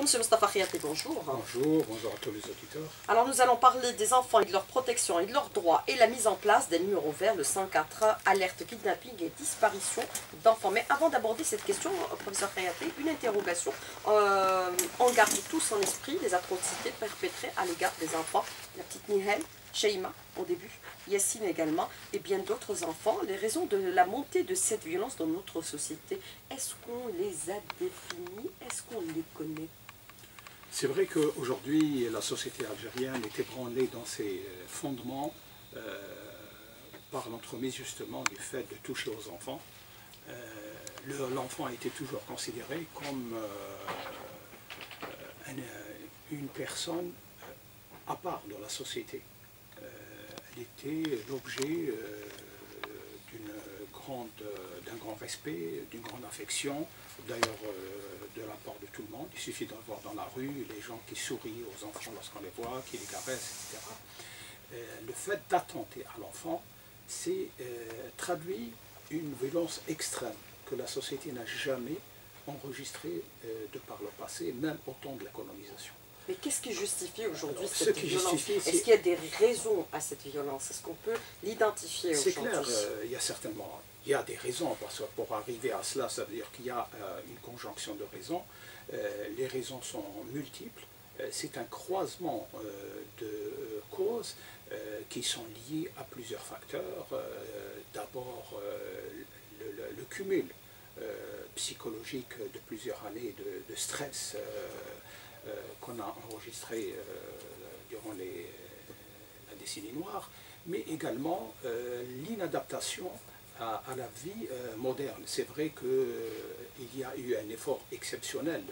Monsieur Mustafa Khiati, bonjour. Bonjour, bonjour à tous les auditeurs. Alors nous allons parler des enfants et de leur protection et de leurs droits et la mise en place des numéros verts, le 104, alerte kidnapping et disparition d'enfants. Mais avant d'aborder cette question, professeur Khiati, une interrogation. Euh, on garde tous en esprit les atrocités perpétrées à l'égard des enfants. La petite Nihel, Sheima au début, Yassine également, et bien d'autres enfants. Les raisons de la montée de cette violence dans notre société, est-ce qu'on les a définies? Est-ce qu'on les connaît c'est vrai qu'aujourd'hui, la société algérienne est ébranlée dans ses fondements euh, par l'entremise justement du fait de toucher aux enfants. Euh, l'enfant a été toujours considéré comme euh, une, personne à part de la société. elle était l'objet d'un grand respect, d'une grande affection, d'ailleurs de la part de tout le monde. Il suffit de voir dans la rue les gens qui sourient aux enfants lorsqu'on les voit, qui les caressent, etc. Euh, le fait d'attenter à l'enfant, c'est euh, traduit une violence extrême que la société n'a jamais enregistrée euh, de par le passé, même au temps de la colonisation. Mais qu'est-ce qui justifie aujourd'hui cette violence? Est-ce qu'il y a des raisons à cette violence? Est-ce qu'on peut l'identifier aujourd'hui? C'est clair, il y a certainement il y a des raisons, parce que pour arriver à cela, ça veut dire qu'il y a euh, une conjonction de raisons. Euh, les raisons sont multiples. Euh, c'est un croisement de causes qui sont liées à plusieurs facteurs. D'abord, le, cumul psychologique de plusieurs années de, stress qu'on a enregistré durant la décennie noire, mais également l'inadaptation à, la vie euh, moderne. C'est vrai qu'il euh, y a eu un effort exceptionnel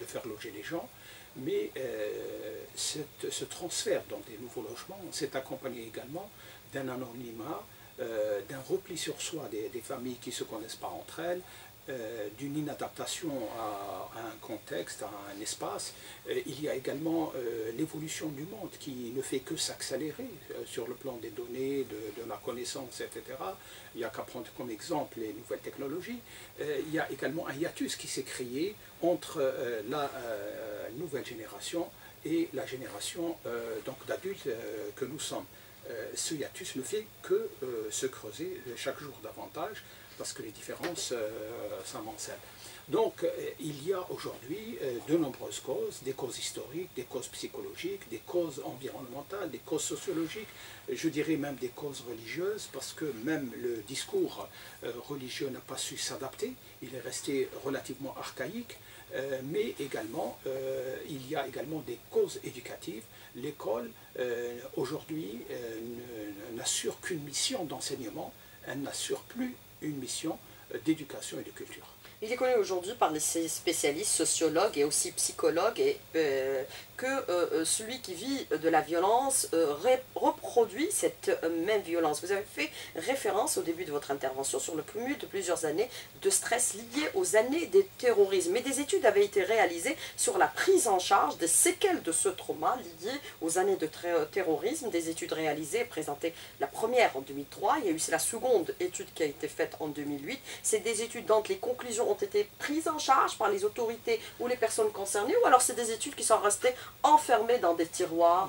de, faire loger les gens, mais euh, ce transfert dans des nouveaux logements s'est accompagné également d'un anonymat, d'un repli sur soi des, des, familles qui ne se connaissent pas entre elles, euh, d'une inadaptation à, un contexte, à un espace. Euh, il y a également euh, l'évolution du monde qui ne fait que s'accélérer sur le plan des données, de, la connaissance, etc. Il n'y a qu'à prendre comme exemple les nouvelles technologies. il y a également un hiatus qui s'est créé entre la nouvelle génération et la génération donc d'adultes que nous sommes. ce hiatus ne fait que se creuser chaque jour davantage parce que les différences euh, s'avancent. Donc euh, il y a aujourd'hui euh, de nombreuses causes, des causes historiques, des causes psychologiques, des causes environnementales, des causes sociologiques, je dirais même des causes religieuses, parce que même le discours religieux n'a pas su s'adapter, il est resté relativement archaïque, mais également il y a également des causes éducatives. L'école aujourd'hui n'assure qu'une mission d'enseignement, elle n'assure plus une mission euh, d'éducation et de culture. Il est connu aujourd'hui par les spécialistes, sociologues et aussi psychologues et, euh, que euh, euh, celui qui vit de la violence reproduit cette même violence. Vous avez fait référence au début de votre intervention sur le cumul de plusieurs années de stress liés aux années des terrorismes. Mais des études avaient été réalisées sur la prise en charge des séquelles de ce trauma lié aux années de terrorisme. Des études réalisées et présentées la première en 2003. Il y a eu la seconde étude qui a été faite en 2008. C'est des études dont les conclusions ont été prises en charge par les autorités ou les personnes concernées, ou alors c'est des études qui sont restées enfermées dans des tiroirs,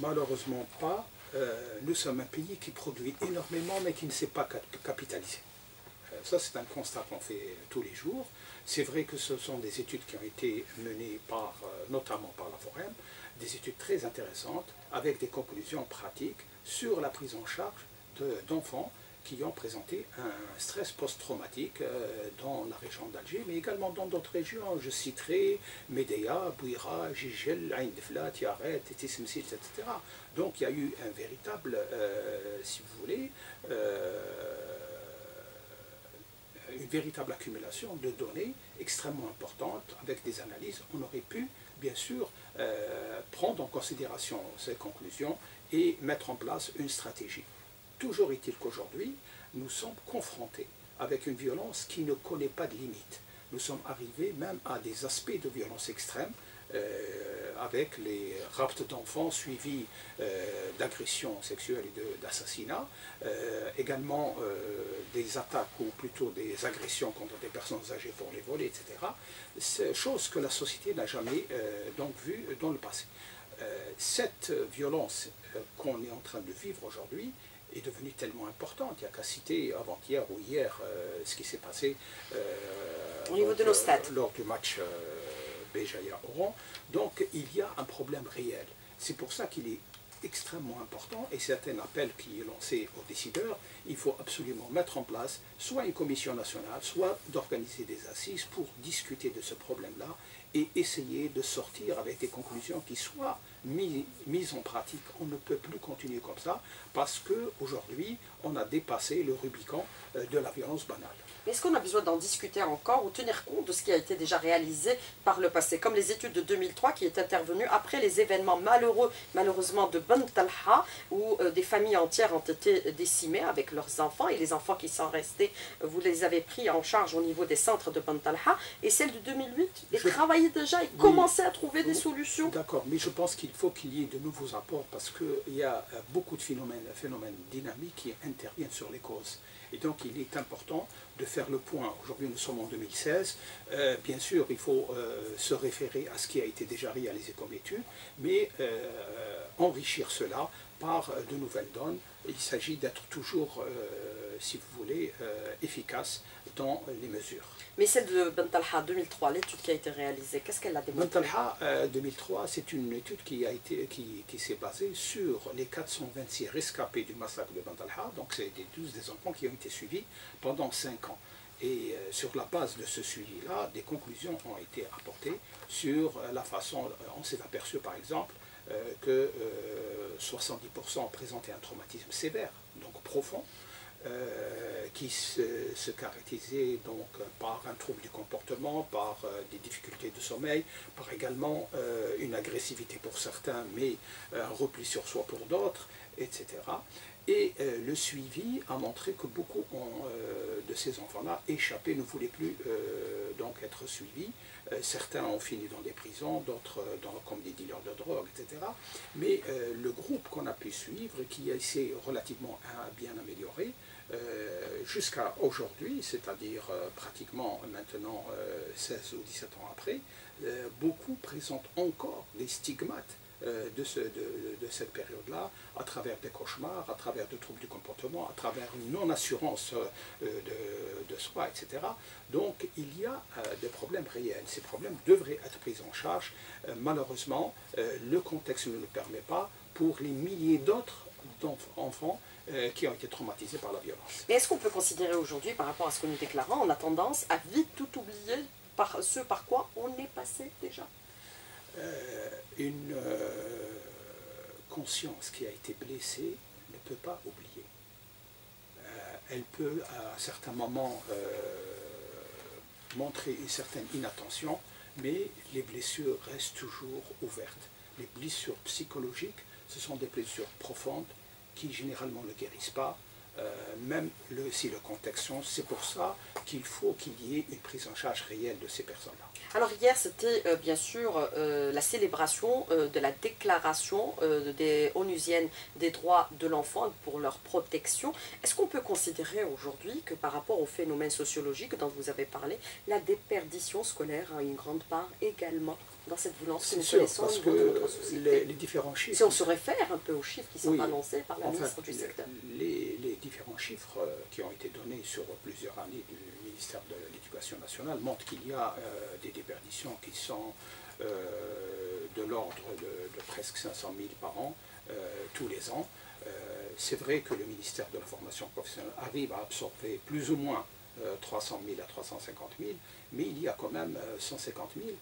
Malheureusement pas. Euh, nous sommes un pays qui produit énormément, mais qui ne sait pas capitaliser. Euh, ça, c'est un constat qu'on fait tous les jours. C'est vrai que ce sont des études qui ont été menées par, euh, notamment par la Forem, des études très intéressantes, avec des conclusions pratiques sur la prise en charge d'enfants qui ont présenté un stress post-traumatique euh, dans la région d'Alger, mais également dans d'autres régions. Je citerai Médéa, Bouira, Gigel, Ain Deflat, Yaret, Tissimsit, etc. Donc il y a eu un véritable, euh, si vous voulez, euh, une véritable accumulation de données extrêmement importantes avec des analyses. On aurait pu, bien sûr, prendre en considération ces conclusions et mettre en place une stratégie. Toujours est-il qu'aujourd'hui, nous sommes confrontés avec une violence qui ne connaît pas de limite. Nous sommes arrivés même à des aspects de violence extrême avec les raptes d'enfants suivis d'agressions sexuelles et d'assassinats, également des attaques ou plutôt des agressions contre des personnes âgées pour les voler, etc. Chose que la société n'a jamais donc vue dans le passé. cette violence qu'on est en train de vivre aujourd'hui est devenue tellement importante. Il n'y a qu'à citer avant-hier ou hier euh, ce qui s'est passé euh, Au niveau de nos stades. Euh, lors du match Béjaïa-Oran. Donc il y a un problème réel. C'est pour ça qu'il est extrêmement important et c'est un appel qui est lancé aux décideurs. Il faut absolument mettre en place soit une commission nationale, soit d'organiser des assises pour discuter de ce problème-là et essayer de sortir avec des conclusions qui soient mises, en pratique. On ne peut plus continuer comme ça parce qu'aujourd'hui, on a dépassé le Rubicon euh, de la violence banale. Est-ce qu'on a besoin d'en discuter encore ou tenir compte de ce qui a été déjà réalisé par le passé, comme les études de 2003 qui est intervenues après les événements malheureux, malheureusement, de Ben Talha, où euh, des familles entières ont été décimées avec leurs enfants, et les enfants qui sont restés, vous les avez pris en charge au niveau des centres de Ben Talha, et celle de 2008, et travailler déjà et commencer à trouver des solutions. D'accord, mais je pense qu'il faut qu'il y ait de nouveaux apports, parce qu'il y a euh, beaucoup de phénomènes, phénomènes dynamiques qui interviennent sur les causes. Et donc il est important de faire le point. Aujourd'hui nous sommes en 2016. Euh, bien sûr il faut euh, se référer à ce qui a été déjà réalisé comme étude, mais euh, enrichir cela par de nouvelles donnes. Il s'agit d'être toujours, si vous voulez, efficace dans les mesures. Mais celle de Bentalha 2003, l'étude qui a été réalisée, qu'est-ce qu'elle a démontré? Bentalha 2003, c'est une étude qui, a été, qui, qui s'est basée sur les 426 rescapés du massacre de Bentalha, donc c'est tous des enfants qui ont été suivis pendant 5 ans. Et euh, sur la base de ce suivi-là, des conclusions ont été apportées sur euh, la façon, euh, on s'est aperçu par exemple que 70% présentaient un traumatisme sévère, donc profond, euh, qui se, caractérisait donc par un trouble du comportement, par euh, des difficultés de sommeil, par également euh, une agressivité pour certains, mais un repli sur soi pour d'autres, etc. Et le suivi a montré que beaucoup de ces enfants-là échappaient, ne voulaient plus donc être suivis. certains ont fini dans des prisons, d'autres comme des dealers de drogue, etc. Mais le groupe qu'on a pu suivre, qui s'est relativement bien amélioré, euh, jusqu'à aujourd'hui, c'est-à-dire euh, pratiquement maintenant 16 euh, ou 17 ans après, beaucoup présentent encore des stigmates de, ce, de, cette période-là, à travers des cauchemars, à travers des troubles du comportement, à travers une non-assurance de, soi, etc. Donc il y a des problèmes réels. Ces problèmes devraient être pris en charge. malheureusement, le contexte ne le permet pas pour les milliers d'autres enfants euh, qui ont été traumatisés par la violence. Mais est-ce qu'on peut considérer aujourd'hui, par rapport à ce que nous déclarons, on a tendance à vite tout oublier par ce par quoi on est passé déjà? euh, Une euh, conscience qui a été blessée ne peut pas oublier. elle peut à certains moments montrer une certaine inattention, mais les blessures restent toujours ouvertes. Les blessures psychologiques, ce sont des blessures profondes qui généralement ne guérissent pas, euh, même le, si le contexte. C'est pour ça qu'il faut qu'il y ait une prise en charge réelle de ces personnes-là. Alors hier, c'était euh, bien sûr euh, la célébration de la déclaration des onusiennes des droits de l'enfant pour leur protection. Est-ce qu'on peut considérer aujourd'hui que par rapport au phénomène sociologique dont vous avez parlé, la déperdition scolaire a une grande part également dans cette violence que nous connaissons parce que les, différents chiffres... Si on se réfère un peu aux chiffres qui sont annoncés par la ministre du secteur. Les, les, différents chiffres euh, qui ont été donnés sur plusieurs années du ministère de l'Éducation nationale montrent qu'il y a euh, des déperditions qui sont euh, de l'ordre de, presque 500 000 par an, tous les ans. C'est vrai que le ministère de la formation professionnelle arrive à absorber plus ou moins 300 000 à 350 000, mais il y a quand même 150 000 euh,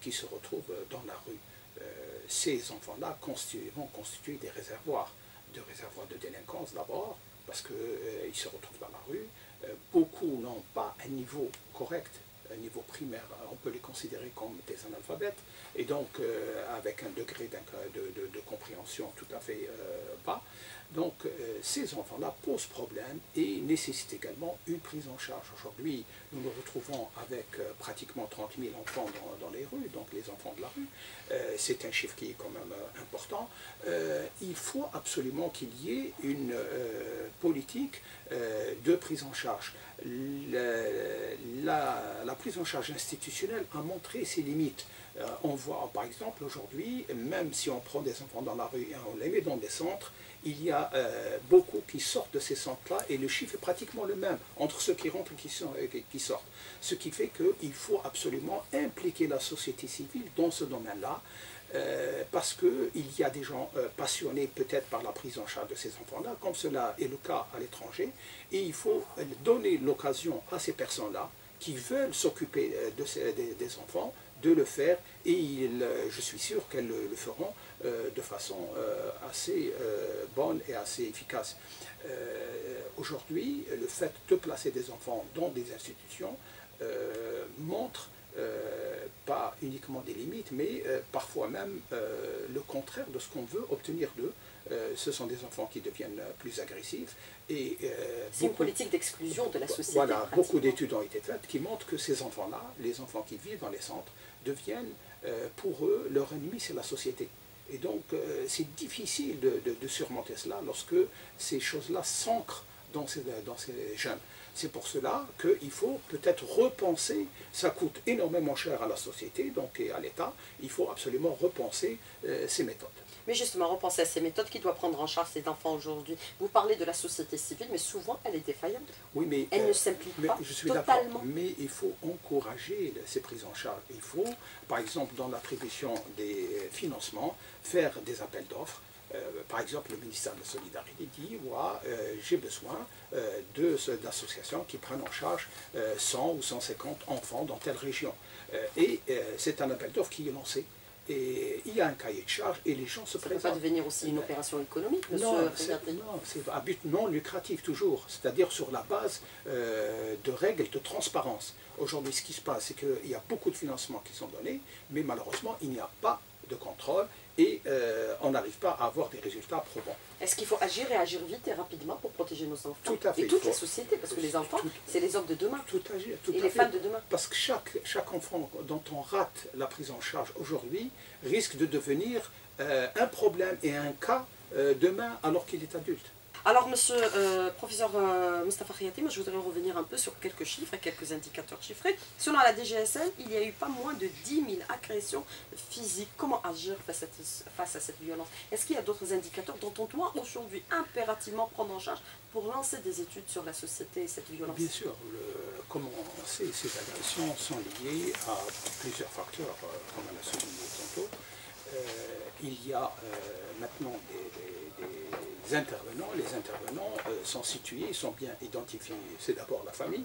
qui se retrouvent dans la rue. Euh, ces enfants-là vont constituer des réservoirs, de réservoirs de délinquance d'abord, parce qu'ils euh, se retrouvent dans la rue. beaucoup n'ont pas un niveau correct niveau primaire, on peut les considérer comme des analphabètes, et donc avec un degré de, compréhension tout à fait bas. Donc ces enfants-là posent problème et nécessitent également une prise en charge. Aujourd'hui, nous nous retrouvons avec pratiquement 30 000 enfants dans, les rues, donc les enfants de la rue. C'est un chiffre qui est quand même important. il faut absolument qu'il y ait une politique de prise en charge la, prise en charge institutionnelle a montré ses limites. Euh, on voit par exemple aujourd'hui, même si on prend des enfants dans la rue et on les met dans des centres, il y a euh, beaucoup qui sortent de ces centres-là et le chiffre est pratiquement le même entre ceux qui rentrent et qui, sont, qui sortent. Ce qui fait qu'il faut absolument impliquer la société civile dans ce domaine-là. Euh, parce qu'il y a des gens euh, passionnés peut-être par la prise en charge de ces enfants-là, comme cela est le cas à l'étranger, et il faut donner l'occasion à ces personnes-là qui veulent s'occuper euh, de des, enfants de le faire, et je suis sûr qu'elles le, feront de façon assez bonne et assez efficace. Aujourd'hui, le fait de placer des enfants dans des institutions montre euh, pas uniquement des limites, mais euh, parfois même euh, le contraire de ce qu'on veut obtenir d'eux. ce sont des enfants qui deviennent plus agressifs. et C'est une politique d'exclusion de la société. Voilà, beaucoup d'études ont été faites qui montrent que ces enfants-là, les enfants qui vivent dans les centres, deviennent, pour eux, leur ennemi, c'est la société. Et donc, c'est difficile de, de, surmonter cela lorsque ces choses-là s'ancrent dans ces, dans ces jeunes. C'est pour cela qu'il faut peut-être repenser, ça coûte énormément cher à la société donc, et à l'État, il faut absolument repenser euh, ces méthodes. Mais justement, repenser à ces méthodes qui doivent prendre en charge ces enfants aujourd'hui. Vous parlez de la société civile, mais souvent elle est défaillante. Oui, mais elle ne euh, s'implique pas je suis totalement. Mais il faut encourager ces prises en charge. Il faut, par exemple, dans l'attribution des financements, faire des appels d'offres euh, par exemple, le ministère de la Solidarité dit euh, j'ai besoin euh, d'associations qui prennent en charge 100 ou 150 enfants dans telle région. et c'est un appel d'offres qui est lancé. Et il y a un cahier de charge et les gens se présentent. Ça ne peut pas devenir aussi une opération économique, monsieur Non, c'est à but non lucratif toujours, c'est-à-dire sur la base de règles de transparence. Aujourd'hui, ce qui se passe, c'est qu'il y a beaucoup de financements qui sont donnés, mais malheureusement, il n'y a pas de contrôle et euh, on n'arrive pas à avoir des résultats probants. Est-ce qu'il faut agir et agir vite et rapidement pour protéger nos enfants Tout à fait. Et toute la société, parce que les enfants, c'est les hommes de demain. Tout agir, tout et les femmes de demain. Parce que chaque, chaque enfant dont on rate la prise en charge aujourd'hui risque de devenir euh, un problème et un cas euh, demain alors qu'il est adulte. Alors, monsieur euh, professeur euh, Mustafa Khayati, je voudrais revenir un peu sur quelques chiffres et quelques indicateurs chiffrés. Selon la DGSN, il y a eu pas moins de 10 000 agressions physiques. Comment agir face à cette, violence? Est-ce qu'il y a d'autres indicateurs dont on doit aujourd'hui impérativement prendre en charge pour lancer des études sur la société et cette violence? Bien sûr, sait, ces agressions sont liées à plusieurs facteurs, euh, comme on l'a souligné tantôt. il y a maintenant des intervenants, les intervenants euh, sont situés, sont bien identifiés. C'est d'abord la famille,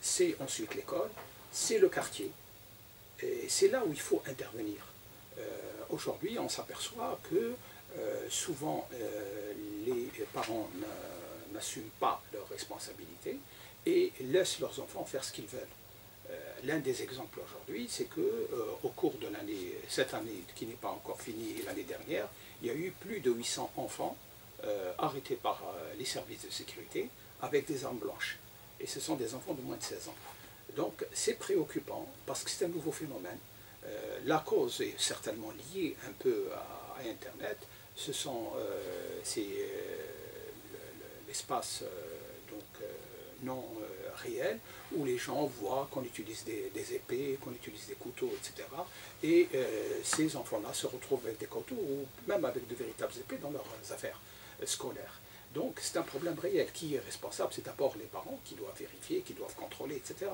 c'est ensuite l'école, c'est le quartier. Et c'est là où il faut intervenir. Euh, aujourd'hui, on s'aperçoit que euh, souvent les parents n'assument pas leurs responsabilités et laissent leurs enfants faire ce qu'ils veulent. L'un des exemples aujourd'hui, c'est que au cours de l'année, cette année qui n'est pas encore finie, l'année dernière, il y a eu plus de 800 enfants arrêtés par euh, les services de sécurité avec des armes blanches. Et ce sont des enfants de moins de 16 ans. Donc c'est préoccupant parce que c'est un nouveau phénomène. Euh, la cause est certainement liée un peu à, Internet. Ce sont c'est l'espace donc non réel où les gens voient qu'on utilise des, épées, qu'on utilise des couteaux, etc. Et ces enfants-là se retrouvent avec des couteaux ou même avec de véritables épées dans leurs affaires scolaire. Donc c'est un problème réel. Qui est responsable? C'est d'abord les parents qui doivent vérifier, qui doivent contrôler, etc.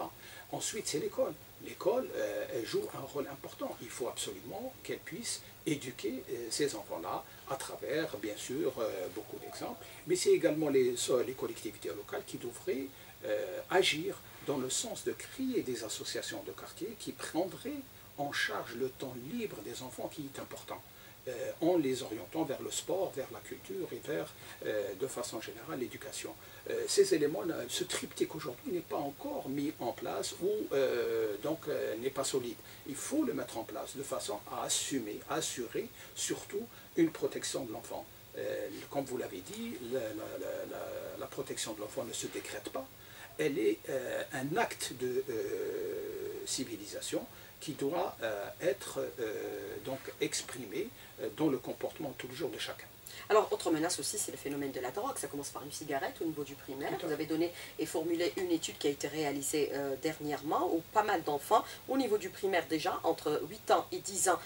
Ensuite, c'est l'école. L'école euh, joue un rôle important. Il faut absolument qu'elle puisse éduquer euh, ces enfants-là à travers, bien sûr, euh, beaucoup d'exemples, mais c'est également les, les, collectivités locales qui devraient agir dans le sens de créer des associations de quartier qui prendraient en charge le temps libre des enfants qui est important en les orientant vers le sport, vers la culture et vers, de façon générale, l'éducation. ces éléments, ce triptyque aujourd'hui n'est pas encore mis en place ou donc n'est pas solide. Il faut le mettre en place de façon à assumer, assurer surtout une protection de l'enfant. comme vous l'avez dit, la, protection de l'enfant ne se décrète pas, elle est un acte de civilisation qui doit euh, être euh, donc exprimé euh, dans le comportement tous les jours de chacun. Alors, autre menace aussi, c'est le phénomène de la drogue. Ça commence par une cigarette au niveau du primaire. Vous avez donné et formulé une étude qui a été réalisée dernièrement où pas mal d'enfants, au niveau du primaire déjà, entre 8 ans et 10 ans,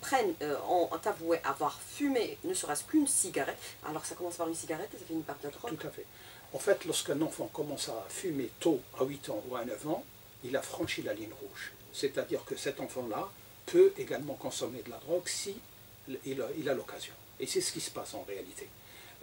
prennent, ont avoué avoir fumé ne serait-ce qu'une cigarette. Alors, ça commence par une cigarette et ça finit par de la drogue. Tout à fait. En fait, lorsqu'un enfant commence à fumer tôt, à 8 ans ou à 9 ans, il a franchi la ligne rouge. C'est-à-dire que cet enfant-là peut également consommer de la drogue si il a l'occasion. Et c'est ce qui se passe en réalité.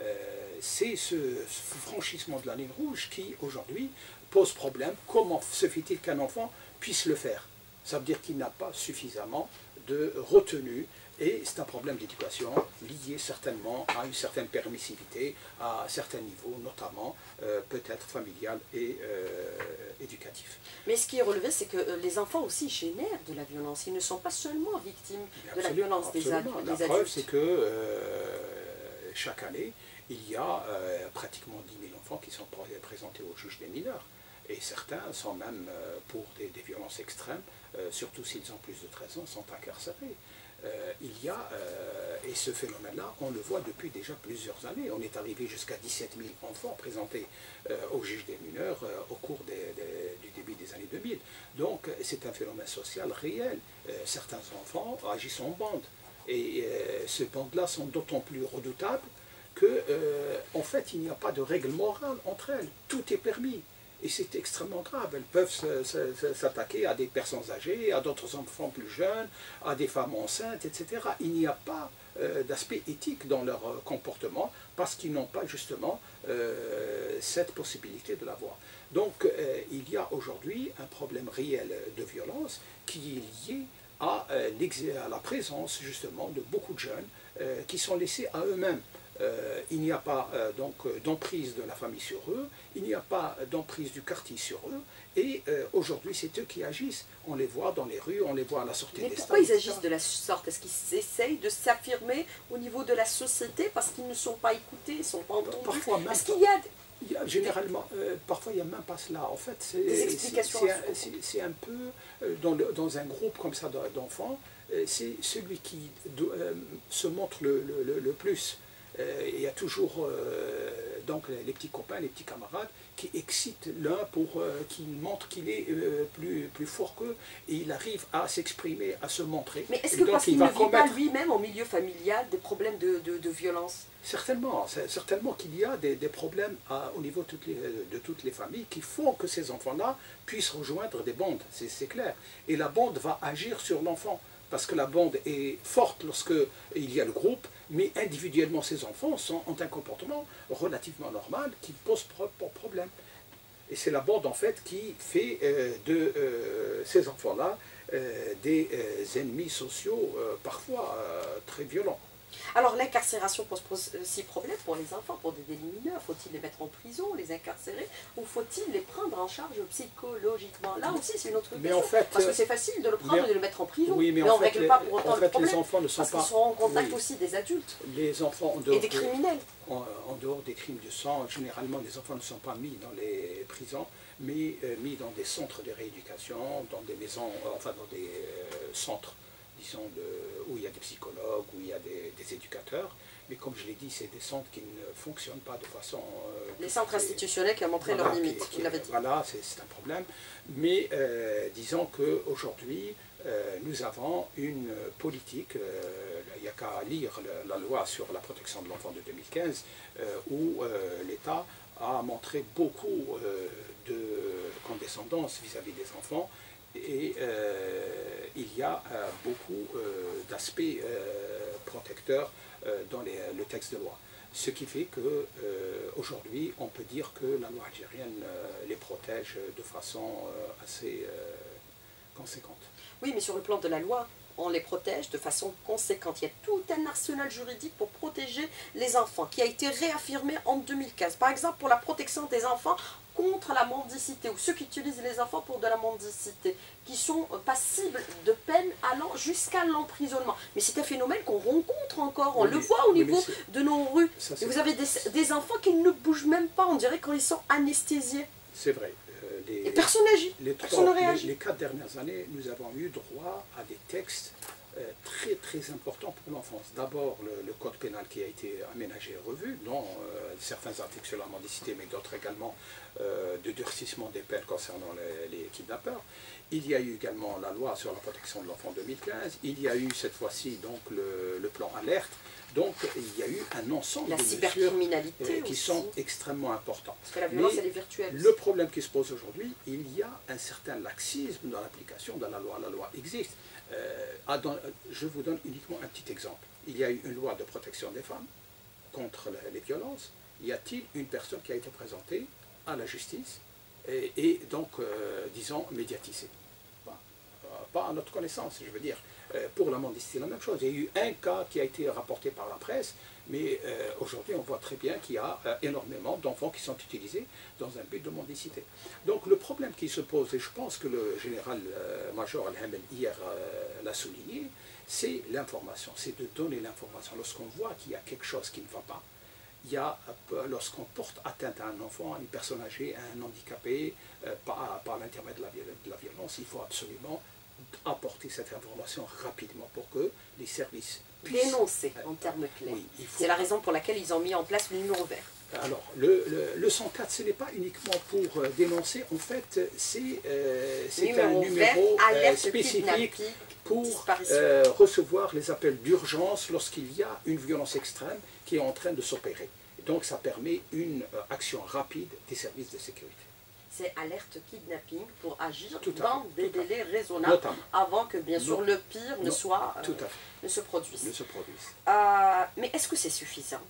Euh, c'est ce franchissement de la ligne rouge qui, aujourd'hui, pose problème. Comment se fait-il qu'un enfant puisse le faire? Ça veut dire qu'il n'a pas suffisamment de retenue et c'est un problème d'éducation lié certainement à une certaine permissivité, à certains niveaux, notamment euh, peut-être familial et euh, éducatif. Mais ce qui est relevé, c'est que euh, les enfants aussi génèrent de la violence. Ils ne sont pas seulement victimes de la violence des, adultes. La preuve, c'est que chaque année, il y a pratiquement 10 000 enfants qui sont présentés au juge des mineurs. Et certains sont même, pour des, des violences extrêmes, surtout s'ils ont plus de 13 ans, sont incarcérés. Euh, il y a, euh, et ce phénomène-là, on le voit depuis déjà plusieurs années. On est arrivé jusqu'à 17 000 enfants présentés euh, au juge des mineurs au cours du début des années 2000. Donc c'est un phénomène social réel. certains enfants agissent en bande. Et ces bandes-là sont d'autant plus redoutables que, en fait, il n'y a pas de règle morale entre elles. Tout est permis. Et c'est extrêmement grave. Elles peuvent s'attaquer à des personnes âgées, à d'autres enfants plus jeunes, à des femmes enceintes, etc. Il n'y a pas euh, d'aspect éthique dans leur euh, comportement parce qu'ils n'ont pas justement euh, cette possibilité de l'avoir. Donc il y a aujourd'hui un problème réel de violence qui est lié à, à la présence justement de beaucoup de jeunes qui sont laissés à eux-mêmes. Euh, il n'y a pas euh, donc euh, d'emprise de la famille sur eux, il n'y a pas d'emprise du quartier sur eux, et aujourd'hui c'est eux qui agissent. On les voit dans les rues, on les voit à la sortie Mais des pourquoi ils agissent de la sorte? Est-ce qu'ils essayent de s'affirmer au niveau de la société parce qu'ils ne sont pas écoutés, ils ne sont pas entendus? Parfois même. Est-ce qu'il y a généralement, parfois il n'y a même pas cela. En fait, c'est un peu dans, dans, un groupe comme ça d'enfants, c'est celui qui se montre le, le, le plus il y a toujours euh, donc les petits copains, les petits camarades qui excitent l'un pour euh, qu'il montre qu'il est plus, plus fort qu'eux et il arrive à s'exprimer, à se montrer. Mais est-ce que parce qu'il ne vit pas lui-même au milieu familial des problèmes de, de, violence? Certainement, certainement qu'il y a des, des problèmes au niveau de toutes, les, de toutes les familles qui font que ces enfants-là puissent rejoindre des bandes, c'est clair. Et la bande va agir sur l'enfant parce que la bande est forte lorsque il y a le groupe, mais individuellement ces enfants ont un comportement relativement normal qui pose problème. Et c'est la bande en fait qui fait euh, de euh, ces enfants-là euh, des ennemis sociaux parfois très violents. Alors l'incarcération pose aussi problème pour les enfants, pour des délits mineurs. Faut-il les mettre en prison, les incarcérer, ou faut-il les prendre en charge psychologiquement? Là aussi, c'est une autre question. parce que c'est facile de le prendre et de le mettre en prison. Oui, mais, on ne règle pas pour autant le problème. Les enfants ne sont parce qu'ils sont en contact aussi des adultes. Les enfants et des criminels. En, dehors des crimes de sang, généralement, les enfants ne sont pas mis dans les prisons, mais euh, mis dans des centres de rééducation, dans des maisons, enfin dans des euh, centres disons, où il y a des psychologues, où il y a des, éducateurs. Mais comme je l'ai dit, c'est des centres qui ne fonctionnent pas de façon... Euh, les centres institutionnels qui ont montré leurs limites, Voilà, c'est un problème. Mais euh, disons qu'aujourd'hui, euh, nous avons une politique, il n'y a qu'à lire la loi sur la protection de l'enfant de 2015, où l'État a montré beaucoup de condescendance vis-à-vis des enfants et euh, il y a euh, beaucoup euh, d'aspects protecteurs dans le texte de loi. Ce qui fait qu'aujourd'hui, on peut dire que la loi algérienne les protège de façon assez conséquente. Oui, mais sur le plan de la loi, on les protège de façon conséquente. Il y a tout un arsenal juridique pour protéger les enfants qui a été réaffirmé en 2015. Par exemple, pour la protection des enfants contre la mendicité ou ceux qui utilisent les enfants pour de la mendicité, qui sont passibles de peine allant jusqu'à l'emprisonnement. Mais c'est un phénomène qu'on rencontre encore, on le voit au niveau de nos rues. Et vous avez des, des, enfants qui ne bougent même pas, on dirait quand ils sont anesthésiés. C'est vrai. Euh, les, Et personne n'agit. Les, les, les quatre dernières années, nous avons eu droit à des textes euh, très très important pour l'enfance. D'abord le, code pénal qui a été aménagé et revu, dont euh, certains articles sur la mendicité, mais d'autres également euh, de durcissement des peines concernant les, les, kidnappeurs. Il y a eu également la loi sur la protection de l'enfant 2015. Il y a eu cette fois-ci donc le, plan alerte. Donc il y a eu un ensemble de mesures qui sont extrêmement importantes. Parce que la violence, elle est virtuelle. Le problème qui se pose aujourd'hui, il y a un certain laxisme dans l'application de la loi. La loi existe. Euh, je vous donne uniquement un petit exemple. Il y a eu une loi de protection des femmes contre les violences. Y a-t-il une personne qui a été présentée à la justice et, donc, euh, disons, médiatisée? euh, pas, à notre connaissance, je veux dire. pour la mendicité, la même chose. Il y a eu un cas qui a été rapporté par la presse, mais aujourd'hui, on voit très bien qu'il y a énormément d'enfants qui sont utilisés dans un but de mendicité. Donc, le problème qui se pose, et je pense que le général-major Al-Hamel hier l'a souligné, c'est l'information, c'est de donner l'information. Lorsqu'on voit qu'il y a quelque chose qui ne va pas, il y a, lorsqu'on porte atteinte à un enfant, à une personne âgée, à un handicapé, euh, par l'intermédiaire de, la, violence, il faut absolument apporter cette information rapidement pour que les services puissent... Dénoncer en termes clairs. C'est la raison pour laquelle ils ont mis en place le numéro vert. Alors, le, le, 104, ce n'est pas uniquement pour euh, dénoncer, en fait, c'est euh, un numéro spécifique pour euh, recevoir les appels d'urgence lorsqu'il y a une violence extrême qui est en train de s'opérer. Donc ça permet une euh, action rapide des services de sécurité. C'est alerte kidnapping pour agir dans des délais raisonnables avant que bien sûr le pire ne, soit, euh, ne se produise. Ne se produise. mais est-ce que c'est suffisant?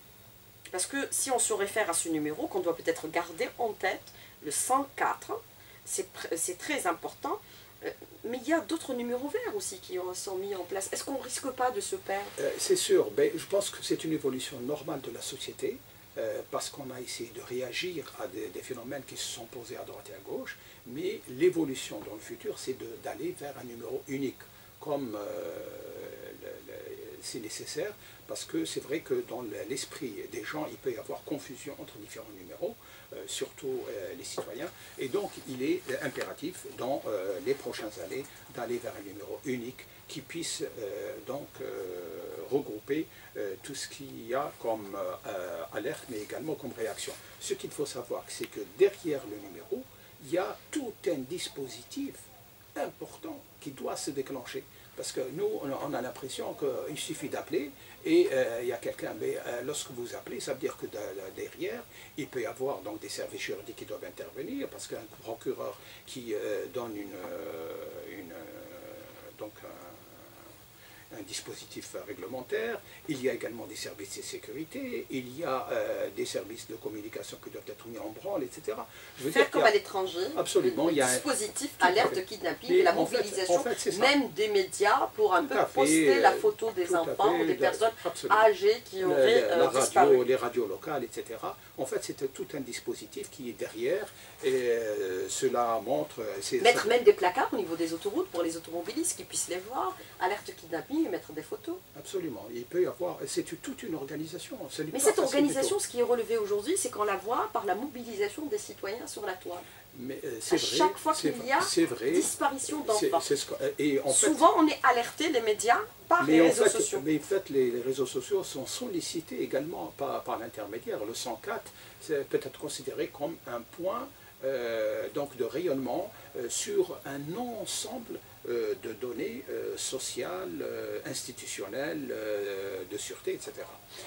Parce que si on se réfère à ce numéro qu'on doit peut-être garder en tête, le 104, c'est très important euh, mais il y a d'autres numéros verts aussi qui sont mis en place. Est-ce qu'on ne risque pas de se perdre? Euh, C'est sûr. Ben, je pense que c'est une évolution normale de la société. Euh, parce qu'on a essayé de réagir à des, phénomènes qui se sont posés à droite et à gauche, mais l'évolution dans le futur, c'est d'aller vers un numéro unique, comme c'est nécessaire, parce que c'est vrai que dans l'esprit des gens, il peut y avoir confusion entre différents numéros, euh, surtout euh, les citoyens, et donc il est impératif dans euh, les prochaines années d'aller vers un numéro unique qui puisse donc regrouper tout ce qu'il y a comme alerte, mais également comme réaction. Ce qu'il faut savoir, c'est que derrière le numéro, il y a tout un dispositif important qui doit se déclencher. Parce que nous, on a l'impression qu'il suffit d'appeler et euh, il y a quelqu'un. Mais euh, lorsque vous appelez, ça veut dire que derrière, il peut y avoir donc, des services juridiques qui doivent intervenir, parce qu'un procureur qui euh, donne une, une donc, un dispositif réglementaire, il y a également des services de sécurité, il y a euh, des services de communication qui doivent être mis en branle, etc. Je veux Faire comme à l'étranger, absolument, il y a un dispositif alerte kidnapping et la mobilisation même des médias pour un peu poster la photo des enfants ou des personnes âgées qui auraient euh, disparu. Les radios locales, etc. En fait, c'est tout un dispositif qui est derrière et euh, cela montre... Mettre même des placards au niveau des autoroutes pour les automobilistes qui puissent les voir, alerte kidnapping mettre des photos. Absolument. Il peut y avoir. C'est toute une organisation. Mais cette organisation, ce qui est relevé aujourd'hui, c'est qu'on la voit par la mobilisation des citoyens sur la toile. Mais euh, c'est vrai. Chaque fois qu'il y a vrai, disparition d'enfants. et Souvent, on est alerté, les médias, par les réseaux sociaux. Mais en fait, les, réseaux sociaux sont sollicités également par, par l'intermédiaire. Le 104 peut être considéré comme un point euh, donc de rayonnement euh, sur un ensemble euh, de données sociales, institutionnelles, de sûreté, etc.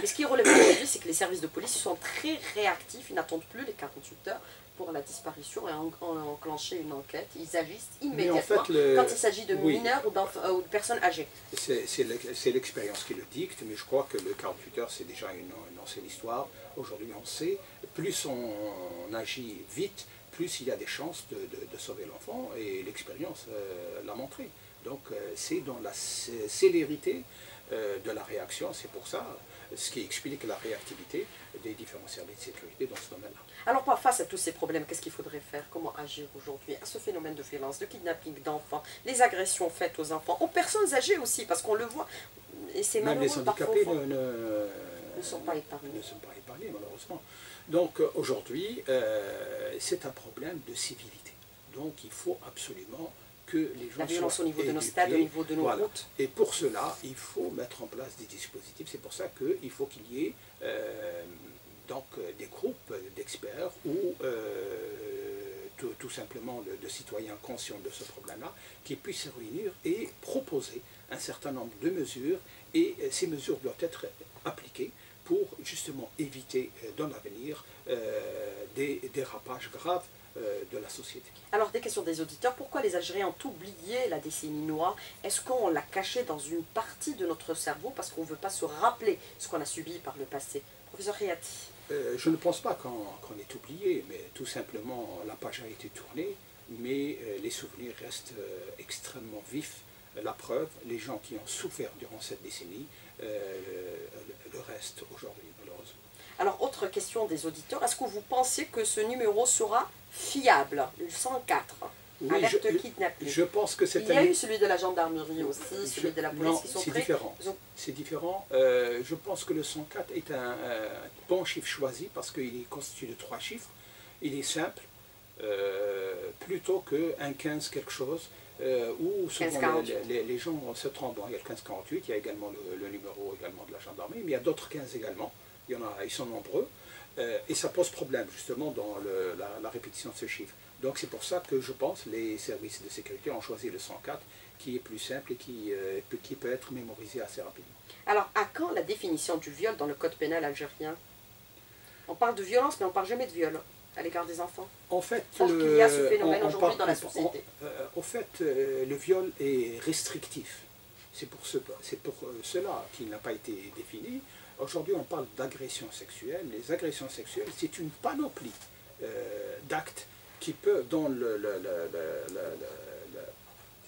Mais ce qui est relevé aujourd'hui, c'est que les services de police sont très réactifs, ils n'attendent plus les 48 heures pour la disparition et enclencher une enquête. Ils agissent immédiatement quand il s'agit de mineurs ou, ou, de personnes âgées. C'est l'expérience qui le dicte, mais je crois que le 48 heures, c'est déjà une, une ancienne histoire. Aujourd'hui, on sait, plus on agit vite, plus il y a des chances de, de sauver l'enfant, et l'expérience l'a montré. Donc c'est dans la célérité de la réaction, c'est pour ça ce qui explique la réactivité des différents services de sécurité dans ce domaine-là. Alors, face à tous ces problèmes, qu'est-ce qu'il faudrait faire? Comment agir aujourd'hui à ce phénomène de violence, de kidnapping d'enfants, les agressions faites aux enfants, aux personnes âgées aussi, parce qu'on le voit, et c'est Même les handicapés ne, ne, sont pas épargnés. Ne sont pas épargnés, malheureusement. Donc, euh, aujourd'hui, euh, c'est un problème de civilité. Donc, il faut absolument que les gens La violence au niveau de nos stades, au niveau de nos routes. Et pour cela, il faut mettre en place des dispositifs. C'est pour ça qu'il faut qu'il y ait euh, donc, des groupes d'experts ou tout, simplement de, citoyens conscients de ce problème-là qui puissent se réunir et proposer un certain nombre de mesures. Et ces mesures doivent être appliquées pour justement éviter dans l'avenir des dérapages graves euh, de la société. Alors des questions des auditeurs, pourquoi les Algériens ont oublié la décennie noire? Est-ce qu'on l'a caché dans une partie de notre cerveau parce qu'on ne veut pas se rappeler ce qu'on a subi par le passé? Professeur Riati euh, Je ne pense pas qu'on ait oublié, mais tout simplement la page a été tournée, mais euh, les souvenirs restent extrêmement vifs. La preuve, les gens qui ont souffert durant cette décennie le restent aujourd'hui, malheureusement. Alors, autre question des auditeurs, est-ce que vous pensez que ce numéro sera fiable, le 104. Oui, alerte je, kidnapping? Je pense que c'est Il y a eu celui de la gendarmerie aussi, celui de la police qui sont c'est différent. C'est différent. Euh, je pense que le 104 est un, bon chiffre choisi parce qu'il est constitué de trois chiffres. Il est simple, euh, plutôt qu'un 15 quelque chose. Euh, où souvent les, les, gens se trompent. il y a le 1548, il y a également le, numéro également de la gendarmerie, mais il y a d'autres 15 également. Il y en a, ils sont nombreux. Euh, et ça pose problème justement dans la, répétition de ce chiffre. Donc c'est pour ça que je pense que les services de sécurité ont choisi le 104 qui est plus simple et qui, euh, qui peut être mémorisé assez rapidement. Alors à quand la définition du viol dans le code pénal algérien? On parle de violence mais on ne parle jamais de viol à l'égard des enfants. En fait, qu'il y a ce phénomène aujourd'hui dans la société. Euh, au fait, le viol est restrictif. C'est pour, ce, pour cela qu'il n'a pas été défini. Aujourd'hui, on parle d'agression sexuelle. Les agressions sexuelles, c'est une panoplie euh, d'actes qui peuvent, dans le,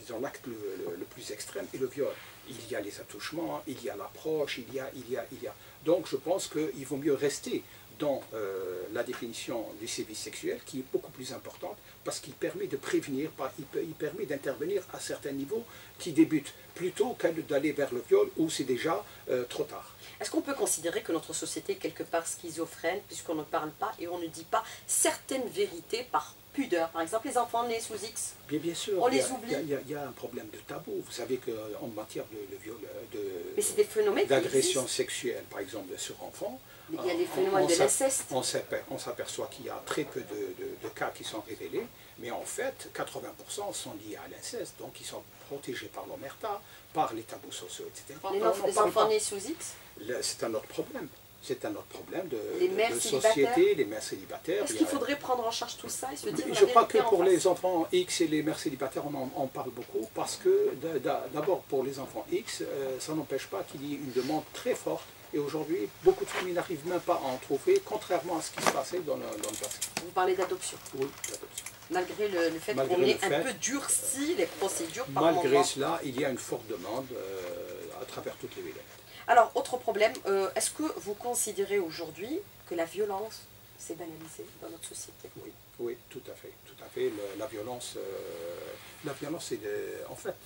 disons l'acte le, plus extrême est le viol. Il y a les attouchements, il y a l'approche, il y a, il y a, il y a. Donc, je pense qu'il vaut mieux rester dans euh, la définition du sévice sexuel, qui est beaucoup plus importante, parce qu'il permet de prévenir, il, permet d'intervenir à certains niveaux qui débutent, plutôt qu'à d'aller vers le viol où c'est déjà euh, trop tard. Est-ce qu'on peut considérer que notre société est quelque part schizophrène, puisqu'on ne parle pas et on ne dit pas certaines vérités par pudeur? Par exemple, les enfants nés sous X, bien, bien sûr, on les oublie. Il y, a un problème de tabou. Vous savez qu'en matière de, viol, de, d'agression sexuelle, par exemple, sur enfants, il y a des phénomènes de l'inceste. On s'aperçoit qu'il y a très peu de, cas qui sont révélés, mais en fait, 80% sont liés à l'inceste, donc ils sont protégés par l'omerta, par les tabous sociaux, etc. Les, enfants nés sous X C'est un autre problème. C'est un autre problème de, société, les mères célibataires. Est-ce qu'il faudrait prendre en charge tout ça et se dire Je crois que pour les enfants X et les mères célibataires, on en parle beaucoup parce que d'abord pour les enfants X, euh, ça n'empêche pas qu'il y ait une demande très forte et aujourd'hui, beaucoup de familles n'arrivent même pas à en trouver, contrairement à ce qui se passait dans le, passé. Vous parlez d'adoption Oui, d'adoption. Malgré le, fait qu'on ait un peu durci les procédures par Malgré cela, il y a une forte demande euh, à travers toutes les villes. Alors, autre problème, euh, est-ce que vous considérez aujourd'hui que la violence s'est banalisée dans notre société? Oui, oui, tout à fait. Tout à fait. la violence, euh, la violence est en fait,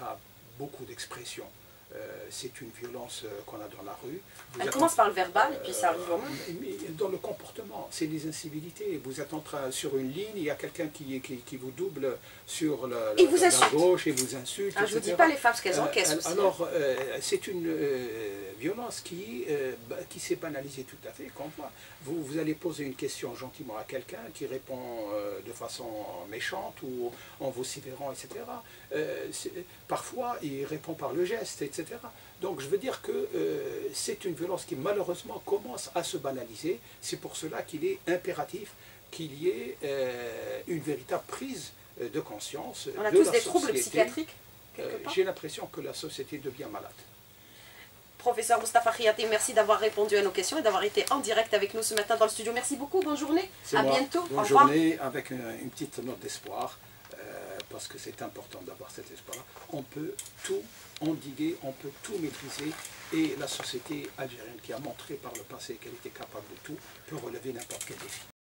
a beaucoup d'expressions. Euh, c'est une violence euh, qu'on a dans la rue. Elle commence par le verbal et puis ça arrive au euh, Dans le comportement, c'est les incivilités. Vous êtes en train, sur une ligne, il y a quelqu'un qui, qui, vous double sur la, gauche et vous insulte. Ah, je ne vous dis pas les femmes ce qu'elles encaissent aussi. Alors, c'est une violence qui, bah, qui s'est banalisée tout à fait. Quand vous, vous allez poser une question gentiment à quelqu'un qui répond de façon méchante ou en vous sidérant, etc. parfois, il répond par le geste, etc. Donc je veux dire que euh, c'est une violence qui malheureusement commence à se banaliser. C'est pour cela qu'il est impératif qu'il y ait euh, une véritable prise euh, de conscience. On a tous des troubles psychiatriques J'ai l'impression que la société devient malade. professeur Mustafa Khiati, merci d'avoir répondu à nos questions et d'avoir été en direct avec nous ce matin dans le studio. Merci beaucoup, bonne journée, à moi. bientôt, Bonne au revoir. journée avec une, une petite note d'espoir, euh, parce que c'est important d'avoir cet espoir. On peut tout endiguer, on peut tout maîtriser, et la société algérienne qui a montré par le passé qu'elle était capable de tout, peut relever n'importe quel défi.